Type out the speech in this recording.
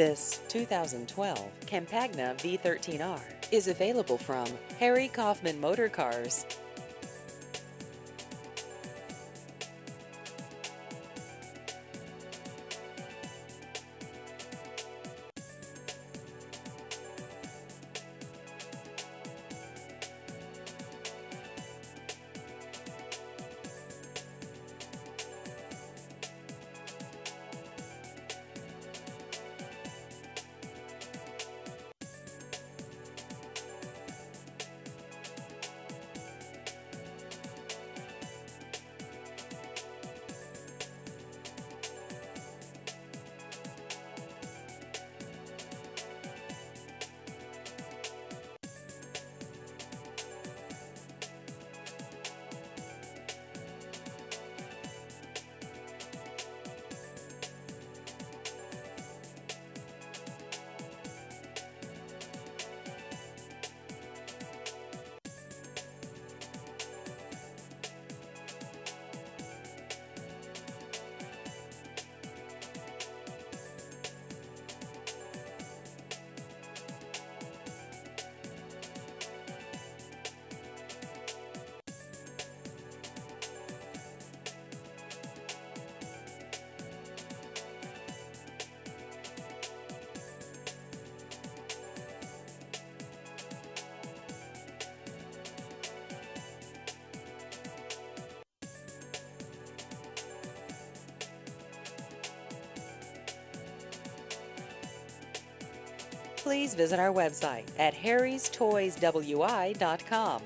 This 2012 Campagna V13R is available from Harry Kaufman Motor Cars. Please visit our website at harrystoyswi.com.